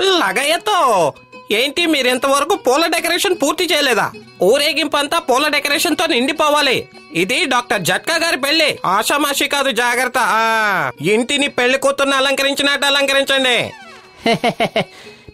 లగయ్యతో ఏంటి మీరింతవరకు పూల డెకరేషన్ పూర్తి చేయలేదా? ఊరేగింపంతా పూల డెకరేషన్తో నిండిపోవాలి. ఇది డాక్టర్ జట్కా గారి పెళ్ళి ఆషామాషి కాదు జాగ్రత్త. ఇంటిని పెళ్ళి కూతుర్ని అలంకరించినట్టు అలంకరించండి.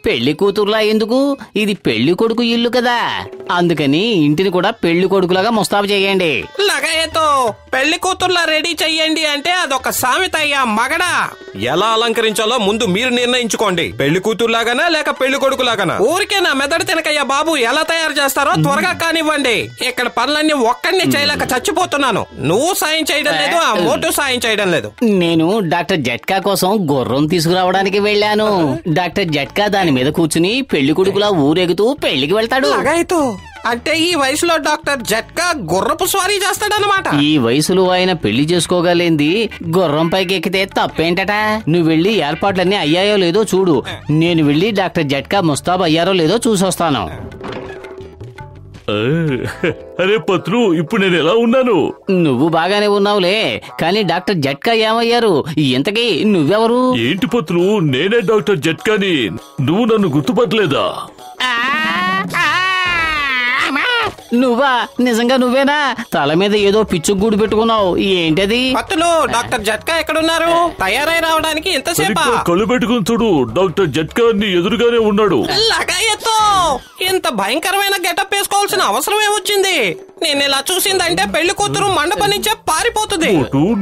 పెళ్ళి కూతుర్లా ఎందుకు? ఇది పెళ్ళి కొడుకు ఇల్లు కదా. అందుకని ఇంటిని కూడా పెళ్ళి కొడుకులాగా ముస్తాబు చేయండి. లగయ్యతో పెళ్ళి కూతుర్లా రెడీ చెయ్యండి అంటే అదొక సామెత అయ్యా మగడా. ఎలా అలంకరించాలో ముందు మీరు నిర్ణయించుకోండి. పెళ్ళి కూతుర్లాగానా లేక పెళ్ళి కొడుకులాగానా? ఊరికే నా మెదడు తినకయ్యా బాబు ఎలా తయారు చేస్తారో త్వరగా కానివ్వండి. ఇక్కడ పనులన్నీ ఒక్కడిని చేయలేక చచ్చిపోతున్నాను. నువ్వు సాయం చేయడం లేదు ఆ మోటు సాయం చేయడం లేదు. నేను డాక్టర్ జట్కా కోసం గుర్రం తీసుకురావడానికి వెళ్ళాను. డాక్టర్ జట్కా దాని మీద కూర్చుని పెళ్ళి కొడుకులా ఊరేగుతూ పెళ్ళికి వెళ్తాడు. లగాయితో అంటే ఈ వయసులో డాక్టర్ జట్కా గుర్రపు స్వారీ చేస్తాడనమాట ఈ వయసులో ఆయన పెళ్ళి చేసుకోగలేంది. గుర్రం పైకి ఎక్కితే తప్పేంటట? నువ్వు వెళ్ళి ఏర్పాట్లన్నీ అయ్యాయో లేదో చూడు. నేను వెళ్ళి డాక్టర్ జట్కా ముస్తాబ్ అయ్యారో లేదో చూసొస్తాను. అరే పత్రు ఇప్పుడు నేను ఎలా ఉన్నాను? నువ్వు బాగానే ఉన్నావులే కానీ డాక్టర్ జట్కా ఏమయ్యారు? ఇంతకీ నువ్వెవరు? ఏంటి పత్రు నేనే డాక్టర్ జట్కాని. నువ్వు నన్ను గుర్తుపట్టలేదా? నువ్వా? నిజంగా నువ్వేనా? తల మీద ఏదో పిచ్చుగూడు పెట్టుకున్నావు. ఏంటది? పత్తులు డాక్టర్ జట్కా ఎక్కడున్నారు? తయారై రావడానికి ఎంతసేపా కళ్ళు పెట్టుకుని చూడు డాక్టర్ జట్కాని ఎదురుగానే ఉన్నాడు. లగాయతో ఇంత భయంకరమైన గెటప్ వేసుకోవాల్సిన అవసరం ఏమొచ్చింది నేను ఇలా చూసిందంటే పెళ్ళి కూతురు మండపం నుంచే పారిపోతుంది.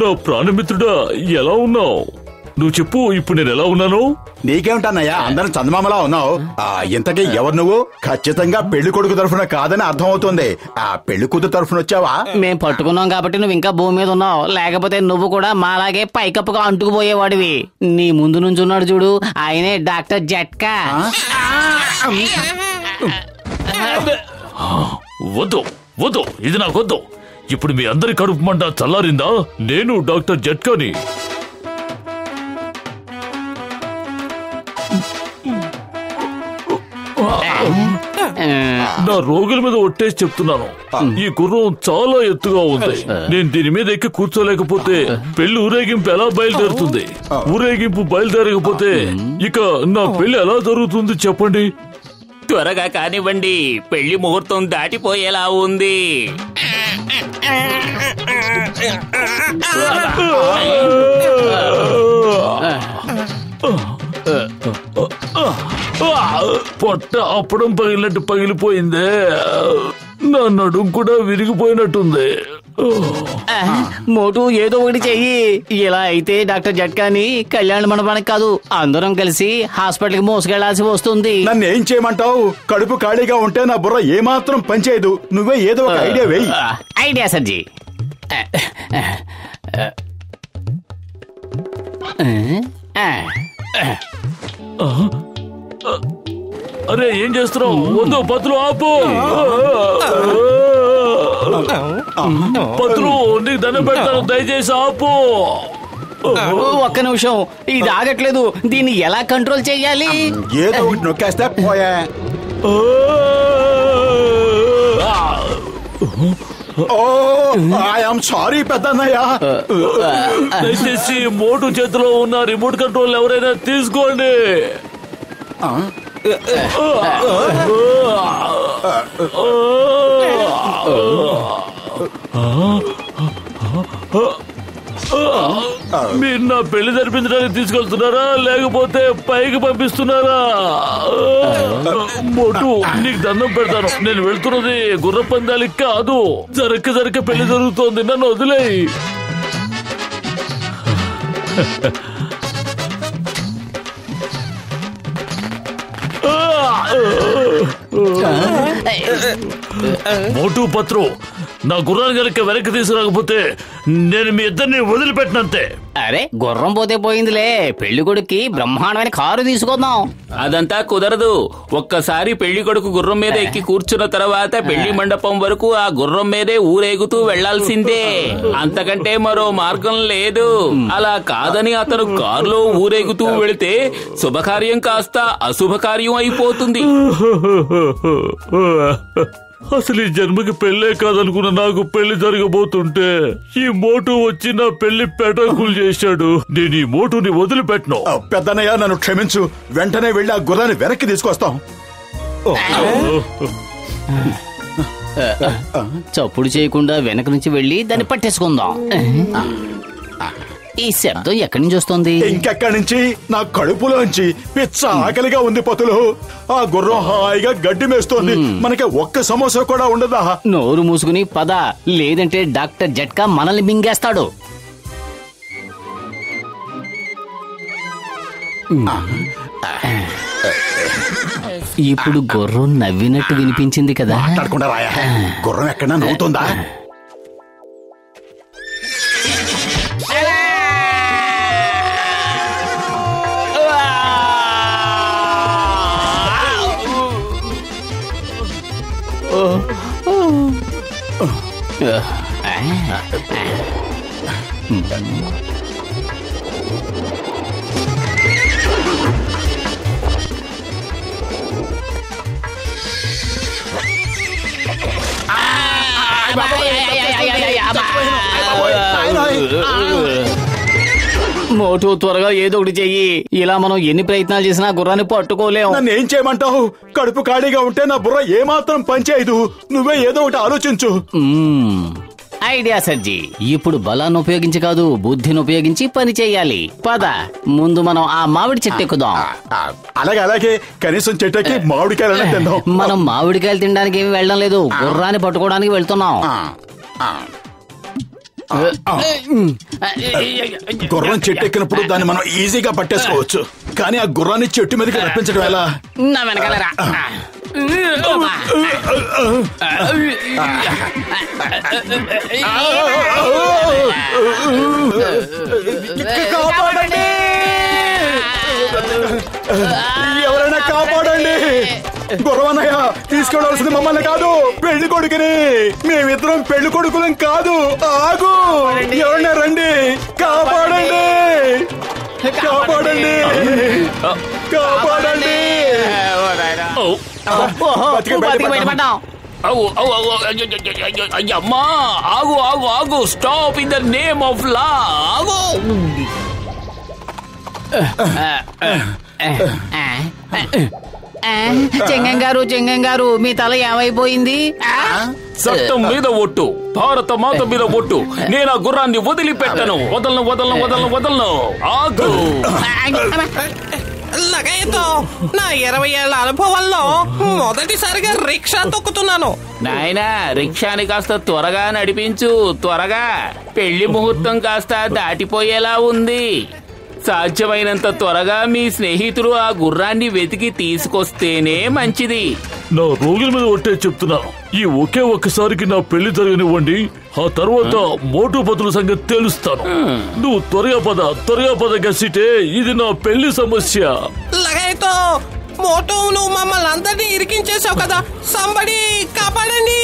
నా ప్రాణమిత్రుడా ఎలా ఉన్నావు? నువ్వు చెప్పు ఇప్పుడు నేను ఎలా ఉన్నాను? నీకేమిటన్నయ్యా? అందరం చందమామలా ఉన్నావు. ఆ ఇంతకీ ఎవరు నువ్వు? ఖచ్చితంగా పెళ్ళి కొడుకు తరఫున కాదని అర్థమవుతుంది. ఆ పెళ్ళి కూతురు తరఫున వచ్చావా? మేం పట్టుకున్నాం కాబట్టి నువ్వు ఇంకా భూమి మీద ఉన్నావు. లేకపోతే నువ్వు కూడా మాలాగే పైకప్పుగా అంటుకుపోయేవాడివి. నీ ముందు నుంచి ఉన్నాడు చూడు. ఆయనే డాక్టర్ జట్కా. వద్దు వద్దు. ఇది నాకు వద్దు. ఇప్పుడు మీ అందరి కడుపు మంట చల్లారిందా? నేను డాక్టర్ జట్కాని. నా రోగుల మీద ఒట్టేసి చెప్తున్నాను. ఈ గుర్రం చాలా ఎత్తుగా ఉంది. నేను దీని మీద ఎక్కి కూర్చోలేకపోతే పెళ్ళి ఊరేగింపు ఎలా బయలుదేరుతుంది? ఊరేగింపు బయలుదేరకపోతే ఇక నా పెళ్ళి ఎలా జరుగుతుంది చెప్పండి? త్వరగా కానివ్వండి. పెళ్ళి ముహూర్తం దాటిపోయేలా ఉంది. పొట్ట అప్పడం పగిలినట్టు పగిలిపోయిందే. నా నడుం కూడా విరిగిపోయినట్టుంది. మోటు ఏదో ఒకటి చెయ్యి. ఇలా అయితే డాక్టర్ జట్కాని కళ్యాణ మండపానికి కాదు అందరం కలిసి హాస్పిటల్కి మోసుకెళ్ళాల్సి వస్తుంది. నన్ను ఏం చేయమంటావు? కడుపు ఖాళీగా ఉంటే నా బుర్ర ఏమాత్రం పనిచేయదు. నువ్వే ఏదో ఒక ఐడియా వేయి. ఐడియా సర్జీ అరే ఏం చేస్తున్నావు? వద్దు పత్రు ఆపు. పత్రు నీకు దండం పెడతాను దయచేసి ఆపు. ఒక్క నిమిషం. ఇది ఆగట్లేదు. దీన్ని ఎలా కంట్రోల్ చేయాలి? ఏదో ఒకటి నొక్కేస్తే పోయా. ఐఎమ్ సారీ పెద్దన్నయ్య. దయచేసి మోటు చేతిలో ఉన్న రిమోట్ కంట్రోల్ ఎవరైనా తీసుకోండి. మీరు నా పెళ్ళి జరిపించడానికి తీసుకెళ్తున్నారా? లేకపోతే పైకి పంపిస్తున్నారా? మోటు నీకు దండం పెడతాను. నేను వెళ్తున్నది గుర్ర పందాలకి కాదు. జరక్క జరక్క పెళ్ళి జరుగుతోంది. నన్ను వదిలేయి. మోటు పత్రు నా గుర్రాన్ని కనుక వెనక్కి తీసుకురాకపోతే నేను మీ ఇద్దరిని వదిలిపెట్టినంతే. అరే గుర్రం పోతే పోయిందిలే. పెళ్ళి కొడుక్కి బ్రహ్మాండమైన కారు తీసుకుందాం అదంతా కుదరదు. ఒక్కసారి పెళ్ళి కొడుకు గుర్రం మీద ఎక్కి కూర్చున్న తర్వాత పెళ్ళి మండపం వరకు ఆ గుర్రం మీదే ఊరేగుతూ వెళ్ళాల్సిందే. అంతకంటే మరో మార్గం లేదు. అలా కాదని అతను కారులో ఊరేగుతూ వెళితే శుభకార్యం కాస్త అశుభకార్యం అయిపోతుంది. అసలు ఈ జన్మకి పెళ్ళే కాదనుకున్న నాకు పెళ్ళి జరగబోతుంటే ఈ మోటు వచ్చి నా పెళ్ళి పెటాకులు చేశాడు. నేను ఈ మోటుని వదిలిపెట్టను. ఆ, పెద్దన్నయ్య నన్ను క్షమించు. వెంటనే వెళ్ళి ఆ గుర్రాన్ని వెనక్కి తీసుకొస్తాం. చప్పుడు చేయకుండా వెనక నుంచి వెళ్ళి దాన్ని పట్టేసుకుందాం. ఈ శబ్దం ఎక్కడి నుంచి వస్తుంది? ఇంకెక్కడి నుంచి? నా కడుపులోంచి పిచ్చ ఆకలిగా ఉంది పతులు. ఆ గుర్రం హాయిగా గడ్డి మేస్తోంది. మనకి ఒక్క సమోసా కూడా ఉండదా? నోరు మూసుకుని పద. లేదంటే డాక్టర్ జట్కా మనల్ని మింగేస్తాడు. ఇప్పుడు గుర్రం నవ్వినట్టు వినిపించింది కదా. మాట్లాడకుండా రాయా గుర్రం ఎక్కడన్నా నవ్వుతుందా మోటు త్వరగా ఏదో ఒకటి చెయ్యి. ఇలా మనం ఎన్ని ప్రయత్నాలు చేసినా గుర్రాన్ని పట్టుకోలేం. నన్ను ఏం చేయమంటావు? కడుపు ఖాళీగా ఉంటే నా బుర్ర ఏమాత్రం పనిచేయదు. నువ్వే ఏదో ఒకటి ఆలోచించు. ఐడియా సర్జీ ఇప్పుడు బలాన్ని ఉపయోగించి కాదు బుద్ధిని ఉపయోగించి పని చేయాలి. పద ముందు మనం ఆ మామిడి చెట్టు ఎక్కుదాం. అలాగే అలాగే. కనీసం చెట్టుకి మామిడికాయలనే తిందాం. మనం మామిడికాయలు తినడానికి ఏమి వెళ్ళడం లేదు. గుర్రాన్ని పట్టుకోవడానికి వెళ్తున్నాం. గుర్రం చెట్టు ఎక్కినప్పుడు దాన్ని మనం ఈజీగా పట్టేసుకోవచ్చు. కానీ ఆ గుర్రాన్ని చెట్టు మీదకి రప్పించడం ఎలా? నా వెనకాలరా కాపాడండి! గుర్రవన్నయ్య తీసుకెళ్ళవలసింది మమ్మల్ని కాదు. పెళ్ళి కొడుకుని. మేమిద్దరం పెళ్ళి కొడుకులం కాదు. ఆగు. ఎవరైనా రండి. కాపాడండి. కాపాడండి. కాపాడండి. అయ్యమ్మా ఆగు ఆగు ఆగు. Stop in the name of law ఆగు. చెంగం గారు చెంగం గారు మీ తల ఏమైపోయింది? చట్టం మీద ఒట్టు భారత మాత మీద ఒట్టు. నేను ఆ గుర్రాన్ని వదిలిపెట్టను. వదలను వదలను వదలను వదలను. ఆగు. లగైతో నా ఇరవై ఏళ్ళ అనుభవంలో మొదటిసారిగా రిక్షా తొక్కుతున్నాను. నాయనా రిక్షాని కాస్త త్వరగా నడిపించు త్వరగా. పెళ్ళి ముహూర్తం కాస్త దాటిపోయేలా ఉంది. సాధ్యమైనంత త్వరగా మీ స్నేహితులు ఆ గుర్రాన్ని వెతికి తీసుకొస్తేనే మంచిది. నా రోగుల మీద ఒట్టే చెప్తున్నాను ఈ ఒకే ఒక్కసారికి నా పెళ్ళి జరగనివ్వండి. ఆ తర్వాత మోటు పతుల సంగతి తెలుస్తాను. నువ్వు త్వరగా పద త్వరగా పద గసిటే ఇది నా పెళ్ళి సమస్య. లగైతో మోటో నువ్వు మమ్మల్ని అందరినీ ఇరికించేసావు కదా. సంబడి కాపాడండి.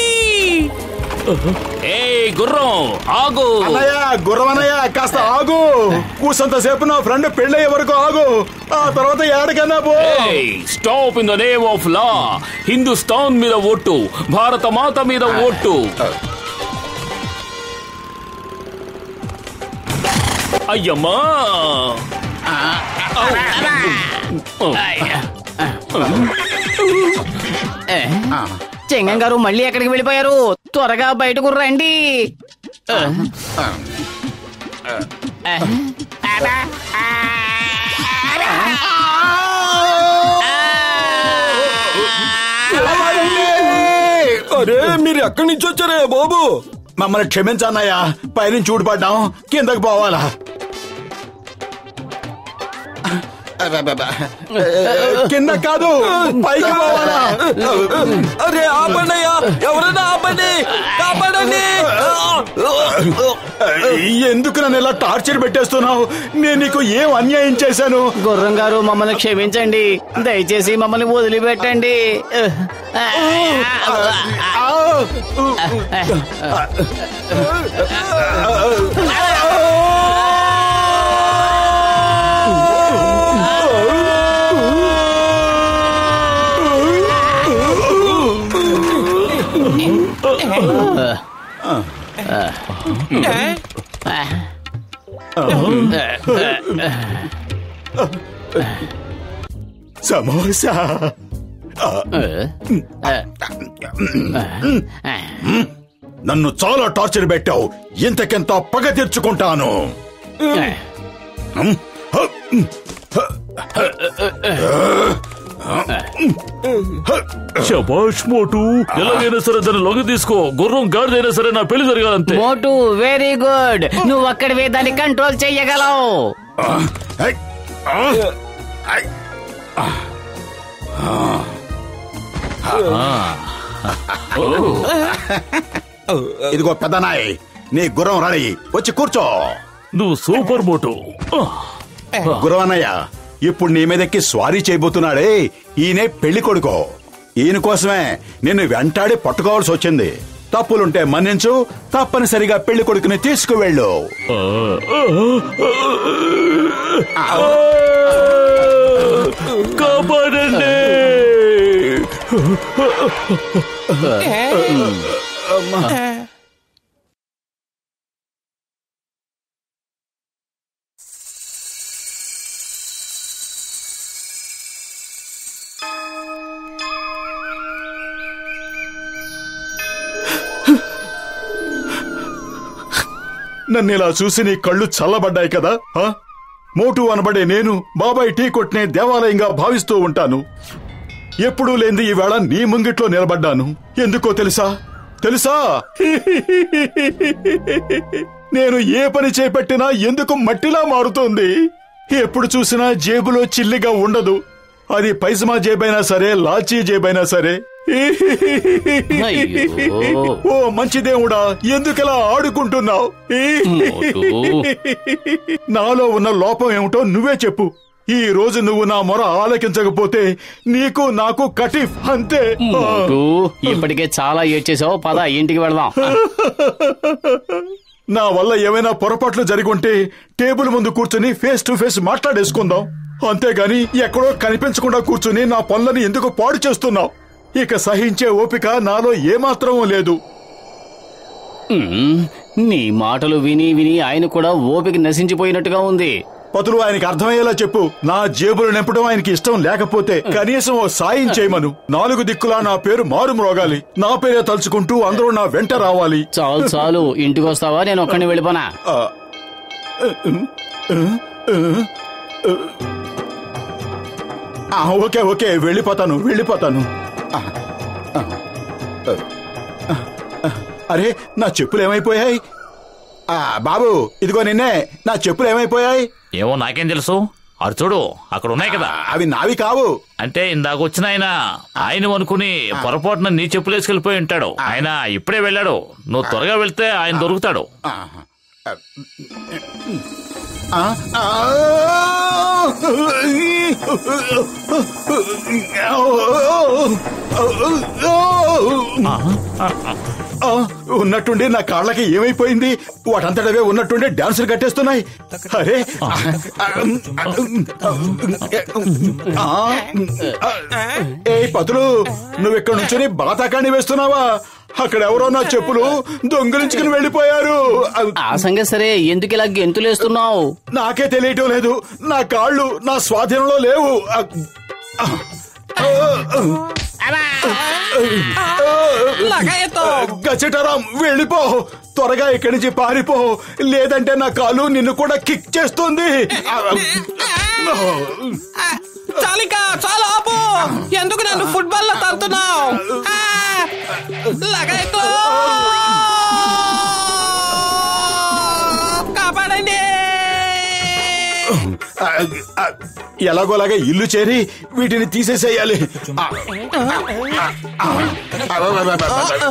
ఏ గుర్రం ఆగు. అన్నయ్య గుర్రమన్నయ్య కాస్త ఆగు. కూసంత సేపు నా ఫ్రెండ్ పెళ్ళయ్యే వరకు ఆగు. ఆ తర్వాత ఏడకన్నా పో. Stop in the name of law. Hindustan మీద ఓటు భారత మాత మీద ఓటు. అయ్యమ్మా. చెంగం గారు మళ్ళీ ఎక్కడికి వెళ్ళిపోయారు? త్వరగా బయటకు రండి. అరే మీరు ఎక్కడి నుంచి వచ్చారే బాబు? మమ్మల్ని క్షమించన్నయ్య పైనుంచి ఊడిపడ్డాం. కిందకి పోవాలా? కింద కాదు పైకి పోవాలా అరే ఆపండియ్యా ఎవరైనా ఆపండి కాపాడండి ఎందుకు నన్ను ఇలా టార్చర్ పెట్టేస్తున్నావు నేను నీకు ఏం అన్యాయం చేశాను గుర్రం గారు మమ్మల్ని క్షమించండి దయచేసి మమ్మల్ని వదిలిపెట్టండి సమోసా. నన్ను చాలా టార్చర్ పెట్టావు. ఇంతకింత పగ తీర్చుకుంటాను. శబాష్ మోటు ఎలాగైనా సరే దాన్ని లొంగ తీసుకో. గుర్రం గాడిదైనా సరే నా పెళ్ళి జరగాలంతే. మోటు వెరీ గుడ్ నువ్వు అక్కడివే దాన్ని కంట్రోల్ చెయ్యగలవు. ఇదిగో పెద్దనాయ్ నీ గుర్రం రెడీ. వచ్చి కూర్చో. నువ్వు సూపర్ మోటు. గురవన్నయ్య ఇప్పుడు నీ మీదకి స్వారీ చేయబోతున్నాడే. ఈయనే పెళ్ళి కొడుకో. ఈయన కోసమే నిన్ను వెంటాడి పట్టుకోవాల్సి వచ్చింది. తప్పులుంటే మన్నించు తప్పనిసరిగా పెళ్ళి కొడుకుని తీసుకువెళ్ళు. ఆ, నన్ను ఇలా చూసి నీ కళ్ళు చల్లబడ్డాయి కదా ఆ? మోటు అనబడే నేను బాబాయ్ టీ కొట్టినే దేవాలయంగా భావిస్తూ ఉంటాను. ఎప్పుడూ లేని ఈవేళ నీ ముంగిట్లో నిలబడ్డాను. ఎందుకో తెలుసా? తెలుసా? నేను ఏ పని చేపట్టినా ఎందుకు మట్టిలా మారుతోంది? ఎప్పుడు చూసినా జేబులో చిల్లిగా ఉండదు. అది పైసమా జేబైనా సరే లాచీ జేబైనా సరే. ఓ మంచి దేవుడా ఎందుకలా ఆడుకుంటున్నావు? నాలో ఉన్న లోపం ఏమిటో నువ్వే చెప్పు. ఈ రోజు నువ్వు నా మొర ఆలకించకపోతే నీకు నాకు కటిఫ్ అంతే. ఇప్పటికే చాలా ఏడ్చేసావు పద ఇంటికి వెళదాం. నా వల్ల ఏమైనా పొరపాట్లు జరిగి ఉంటే టేబుల్ ముందు కూర్చుని ఫేస్ టు ఫేస్ మాట్లాడేసుకుందాం. అంతేగాని ఎక్కడో కనిపించకుండా కూర్చుని నా పనులను ఎందుకు పాడు చేస్తున్నావు? ఇక సహించే ఓపిక నాలో ఏమాత్రం లేదు. నీ మాటలు విని విని ఆయన కూడా ఓపిక నశించిపోయినట్టుగా ఉంది. పతులు ఆయనకి అర్థమయ్యేలా చెప్పు. నా జేబులు నింపడం ఆయనకి ఇష్టం లేకపోతే కనీసం ఓ సాయం చేయమను. నాలుగు దిక్కులా నా పేరు మారు మ్రోగాలి. నా పేరే తలుచుకుంటూ అందరూ నా వెంట రావాలి. చాలు చాలు. ఇంటికి వస్తావా నేను ఒక్కడిని వెళ్ళిపోనా? Okay okay. వెళ్ళిపోతాను వెళ్ళిపోతాను. అరే నా చెప్పులు ఏమైపోయాయి? ఆ, బాబు ఇదిగో నిన్నే నా చెప్పులు ఏమైపోయాయి? ఏమో నాకేం తెలుసు. అటు చూడు అక్కడ ఉన్నాయి కదా. అవి నావి కావు. అంటే ఇందాక వచ్చిన ఆయన ఆయన అనుకుని పొరపాటున నీ చెప్పులేసుకెళ్ళిపోయి ఉంటాడు. ఆయన ఇప్పుడే వెళ్ళాడు. నువ్వు త్వరగా వెళ్తే ఆయన దొరుకుతాడు. ఉన్నట్టుండి నా కాళ్ళకి ఏమైపోయింది వాటంతటవే ఉన్నట్టుండి డాన్సులు కట్టేస్తున్నాయి అరే ఏ పతులు నువ్వు ఇక్కడ నుంచుని బలతాకాన్ని వేస్తున్నావా అక్కడ ఎవరో నా చెప్పులు దొంగిలించుకుని వెళ్ళిపోయారు. ఆ సంగతి సరే ఎందుకు ఇలా గెంతులేస్తున్నావు? నాకే తెలియటం లేదు. నా కాళ్ళు నా స్వాధీనంలో లేవు. గచ్చటరాం వెళ్ళిపో. త్వరగా ఇక్కడి నుంచి పారిపో. లేదంటే నా కాలు నిన్ను కూడా కిక్ చేస్తుంది. చాలిక చాలా ఆపు. ఎందుకు నన్ను ఫుట్బాల్లో తంతున్నావు ఎలాగోలాగా ఇల్లు చేరి వీటిని తీసేసేయాలి కొట్టండి, కొట్టండి,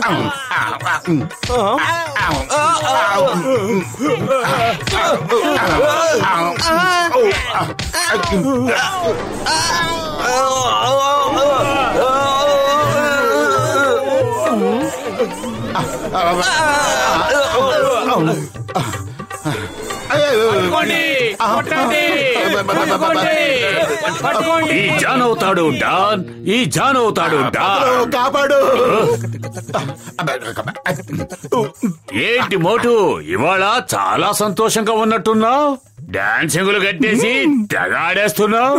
కొట్టండి. ఈ జాన్ అవుతాడు డాన్ ఈ జాన్ అవుతాడు డాన్. కాపాడు. ఏంటి మోటు ఇవాళ చాలా సంతోషంగా ఉన్నట్టున్నావు? డాన్సింగులు కట్టేసి తెగాడేస్తున్నావు?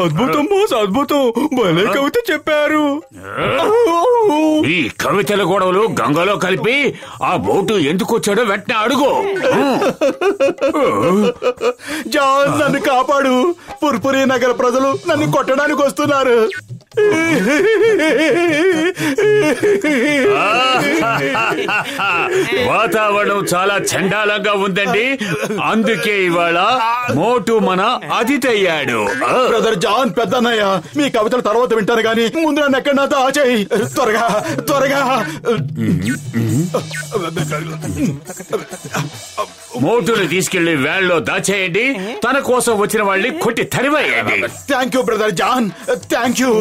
అద్భుతం బాస్ అద్భుతం. భలే కవిత చెప్పారు. ఈ కవితల గొడవలు గంగలో కలిపి ఆ బోటు ఎందుకు వచ్చాడో వెంటనే అడుగు. జాన్ నన్ను కాపాడు. పుర్పురి నగర ప్రజలు నన్ను కొట్టడానికి వస్తున్నారు. వాతావరణం చాలా చండాలంగా ఉందండి అందుకే ఇవాళ మోటు మన అతిథి అయ్యాడు బ్రదర్ జాన్ పెద్దన్నయ్య మీ కవితలు తర్వాత వింటాను గాని ముందు నన్ను ఎక్కడ నాతో ఆచేయి త్వరగా త్వరగా మోటుని తీసుకెళ్ళి వ్యాన్లో దాచేయండి. తన కోసం వచ్చిన వాళ్ళని కొట్టి తరివేయండి. Thank you brother John. Thank you.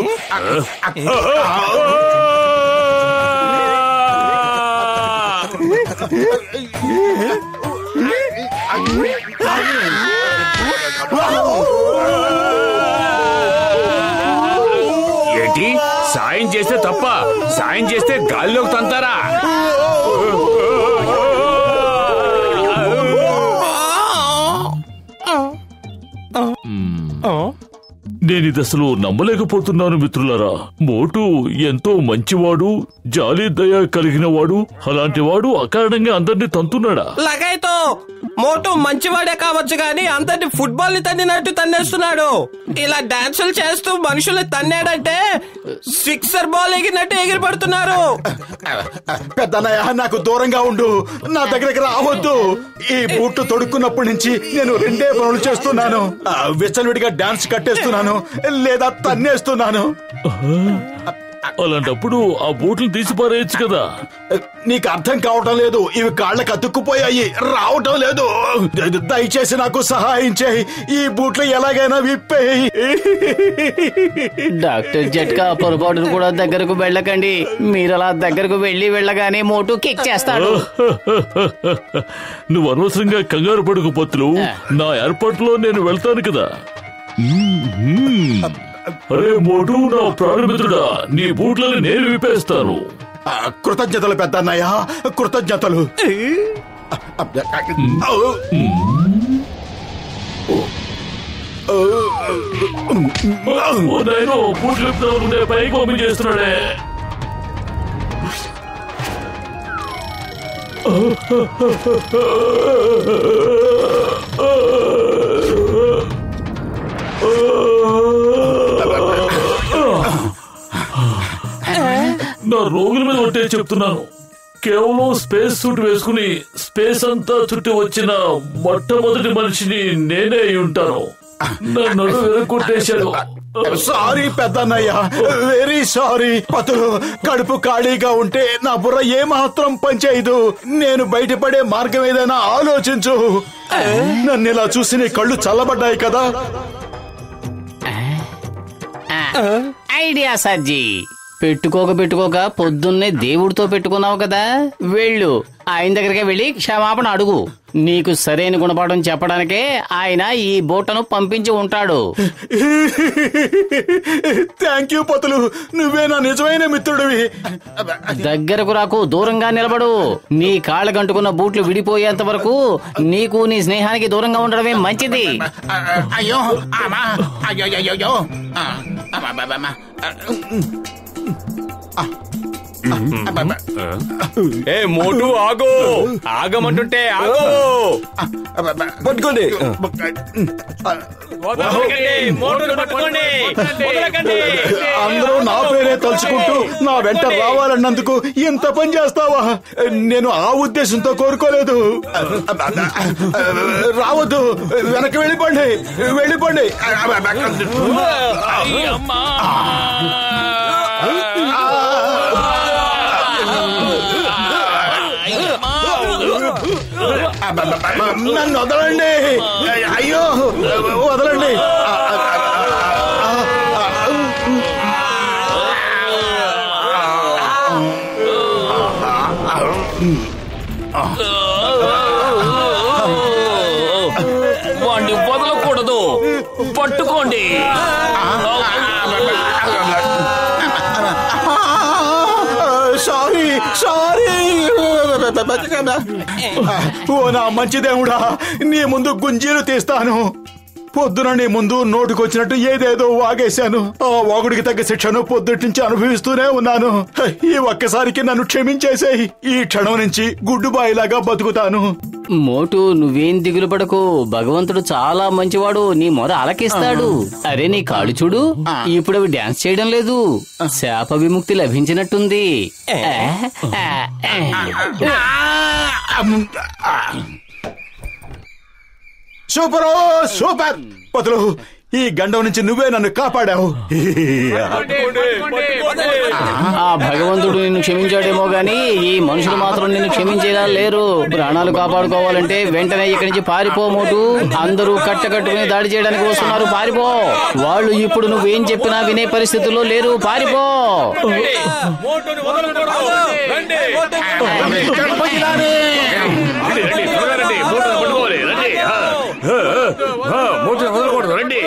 ఏంటి? సాయం చేస్తే తప్ప సాయం చేస్తే గాల్లోకి తంతారా? నేను ఇది అసలు నమ్మలేకపోతున్నాను మిత్రులారా. మోటు ఎంతో మంచివాడు జాలి దయ కలిగిన వాడు అలాంటి వాడు అకారణంగా అందరినీ తంతున్నాడా? లగైతో మోటు మంచివాడే కావచ్చు గాని అందరిని ఫుట్బాల్ని తన్నినట్టు తన్నేస్తున్నాడు. ఇలా డాన్సులు చేస్తూ మనుషుల్ని తన్నాడంటే సిక్సర్ బాల్ ఎగిరినట్టు ఎగిరి పడుతున్నారు పెద్దన్నయ్య నాకు దూరంగా ఉండు. నా దగ్గరికి రావద్దు. ఈ బూట్లు తొడుక్కున్నప్పటి నుంచి నేను రెండే పనులు చేస్తున్నాను. విచ్చలవిడిగా డాన్స్ కట్టేస్తున్నాను. లేదా తన్నేస్తున్నాను. అలాంటప్పుడు ఆ బూట్లు తీసి పారేయచ్చు కదా. నీకు అర్థం కావటం లేదు ఇవి కాళ్ళకి అతుక్కుపోయాయి రావటం లేదు. దయచేసి నాకు సహాయం చేయి. ఈ బూట్లు ఎలాగైనా విప్పేయి. డాక్టర్ జట్కా పొరపాటును కూడా దగ్గరకు వెళ్ళకండి. మీరు అలా దగ్గరకు వెళ్ళి వెళ్ళగానే మోటు కిక్ చేస్తాడు. నువ్వు అనవసరంగా కంగారు పడుకు పత్రులు నా ఏర్పాట్లో నేను వెళ్తాను కదా. అరే మోటు నా ప్రాణమిత్రుడా నీ బూట్లని నేను విప్పేస్తాను. ఆ, కృతజ్ఞతలు పెద్దన్నయ్య కృతజ్ఞతలు. ఓ నాయనో, బూట్లు విప్పుదామనుకుంటే పైకి పంపించేస్తున్నాడే నా రోగుల మీద ఉంటే చెప్తున్నాను. కేవలం స్పేస్ సూట్ వేసుకుని స్పేస్ అంతా చుట్టి వచ్చిన మొట్టమొదటి మనిషిని నేనే అయి ఉంటాను. నన్ను వెరకొట్టేశాడు సారీ పెద్దన్నయ్య. వెరీ సారీ పతులు కడుపు ఖాళీగా ఉంటే నా బుర్ర ఏమాత్రం పనిచేయదు. నేను బయటపడే మార్గం ఏదైనా ఆలోచించు. నన్ను ఇలా చూసి నీ కళ్ళు చల్లబడ్డాయి కదా. ఐడియా సర్జీ పెట్టుకోక పెట్టుకోక పొద్దున్నే దేవుడితో పెట్టుకున్నావు కదా. వెళ్ళు. ఆయన దగ్గరికి వెళ్ళి క్షమాపణ అడుగు. నీకు సరైన గుణపాఠం చెప్పడానికే ఆయన ఈ బూటను పంపించి ఉంటాడు. థ్యాంక్ యూ పతులు. నువ్వే నా నిజమైన మిత్రుడివి. దగ్గరకు రాకు దూరంగా నిలబడు. నీ కాళ్ళ కంటుకున్న బూట్లు విడిపోయేంత వరకు నీకు నీ స్నేహానికి దూరంగా ఉండడమే మంచిది. అయ్యో అయ్యో అయ్యో ఏ మోటు ఆగు. ఆగమంటుంటే ఆగు. పట్టుకోండి. అందరూ నా పేరే తలుచుకుంటూ నా వెంట రావాలన్నందుకు ఎంత పని చేస్తావా? నేను ఆ ఉద్దేశంతో కోరుకోలేదు. రావద్దు. వెనక్కి వెళ్ళిపోండి. వెళ్ళిపోండి. నన్ను వదలండి అయ్యో వదలండి వాణ్ణి వదలకూడదు పట్టుకోండి సారీ సారీ. ఓ నా మంచి దేవుడా నీ ముందు గుంజీలు తీస్తాను. పొద్దున నీ ముందు నోటుకొచ్చినట్టు ఏదేదో వాగేశాను. ఆ వాగుడికి తగ్గ శిక్షను పొద్దుటి నుంచి అనుభవిస్తూనే ఉన్నాను. ఈ ఒక్కసారికి నన్ను క్షమించేసేయి. ఈ క్షణం నుంచి గుడ్డుబాయిలాగా బతుకుతాను. మోటు నువ్వేం దిగులు పడకు. భగవంతుడు చాలా మంచివాడు. నీ మొర అలకిస్తాడు. అరే నీ కాళ్ళు చూడు. ఇప్పుడు అవి డాన్స్ చేయడం లేదు. శాప విముక్తి లభించినట్టుంది. Super super! పొదలు ఈ గండం నుంచి నువ్వే నన్ను కాపాడావు. ఆ భగవంతుడు నిన్ను క్షమించాడేమో గాని ఈ మనుషులు మాత్రం నిన్ను క్షమించేలా లేరు. ప్రాణాలు కాపాడుకోవాలంటే వెంటనే ఇక్కడి నుంచి పారిపో మోటు. అందరూ కట్టకట్టుకుని దాడి చేయడానికి వస్తున్నారు. పారిపో. వాళ్ళు ఇప్పుడు నువ్వేం చెప్పినా వినే పరిస్థితుల్లో లేరు. పారిపో రండి, రండి, త్వరగా రండి. మూటను పట్టుకోవాలి, రండి. ఆ, వదలకూడదు, రండి.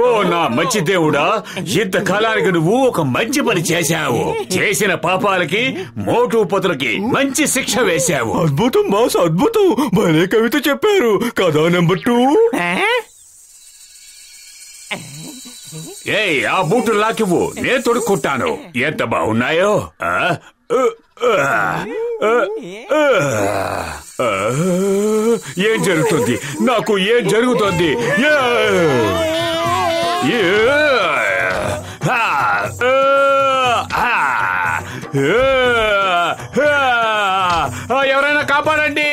ఓ నా మంచి దేవుడా ఇంతకాలానికి నువ్వు ఒక మంచి పని చేశావు. చేసిన పాపాలకి మోటు పొతులకి మంచి శిక్ష వేశావు. అద్భుతం బాస్ అద్భుతం. భలే కవిత చెప్పారు. కదా నెంబర్ టూ ఏయ్ ఆ బూట్లు లాకివ్వు. నేను తొడుక్కుంటాను. ఎంత బాగున్నాయో ఏం జరుగుతుంది? నాకు ఏం జరుగుతుంది? ఎవరైనా కాపాడండి!